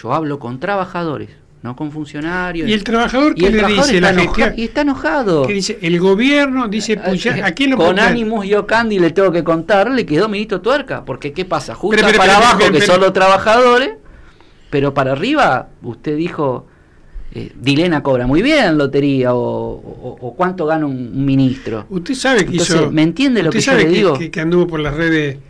Yo hablo con trabajadores, no con funcionarios. ¿Y el trabajador Y qué el le trabajador dice? está, La enoja- gestión, y está enojado. ¿Qué dice? El gobierno dice, pucha, ¿a quién lo Con puede- Animus y Ocandi le tengo que contar, le quedó ministro Tuerca. Porque ¿qué pasa? Justo para pero, abajo, pero, que pero- son los trabajadores, pero para arriba, usted dijo, eh, Dilena cobra muy bien lotería, o, o- o cuánto gana un, ministro. Usted sabe que Entonces, hizo. ¿me entiende lo usted que yo le que, digo? Que, que anduvo por las redes eh,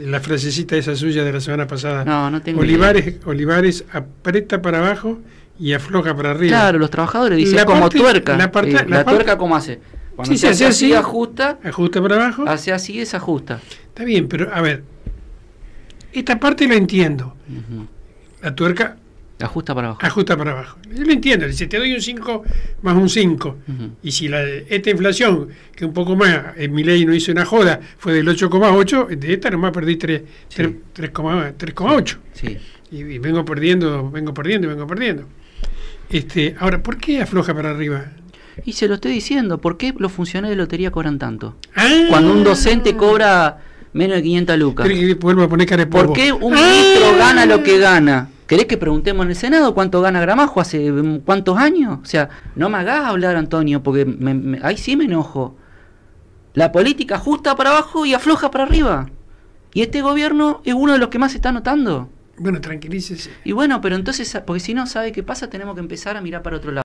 la frasecita esa suya de la semana pasada. No, no tengo Olivares, Olivares aprieta para abajo y afloja para arriba. Claro, los trabajadores dicen La como parte- tuerca. la parte- Eh, la la parte- tuerca, ¿cómo hace? Cuando Sí, se hace así, así. ajusta, Ajusta para abajo. hace así, desajusta. Está bien, pero a ver. Esta parte la entiendo. La tuerca Ajusta para abajo. ajusta para abajo. Yo lo entiendo. Dice, te doy un 5 más un 5. Ujú. Y si la, esta inflación, que un poco más, en mi ley no hizo una joda, fue del 8,8, de esta nomás perdí 3 Sí. 3,8. Sí. Y, y vengo perdiendo, vengo perdiendo vengo perdiendo. Este, ahora, ¿por qué afloja para arriba? Y se lo estoy diciendo, ¿por qué los funcionarios de lotería cobran tanto? Ah, Cuando un docente cobra menos de 500 lucas. ¿Querés que a poner cara de? ¿Por qué un Ah. ministro gana lo que gana? ¿Querés que preguntemos en el Senado cuánto gana Gramajo hace mm, cuántos años? O sea, no me hagas hablar, Antonio, porque me- me- ahí sí me enojo. La política ajusta para abajo y afloja para arriba. Y este gobierno es uno de los que más se está notando. Bueno, tranquilícese. Y bueno, pero entonces, porque si no sabe qué pasa, tenemos que empezar a mirar para otro lado.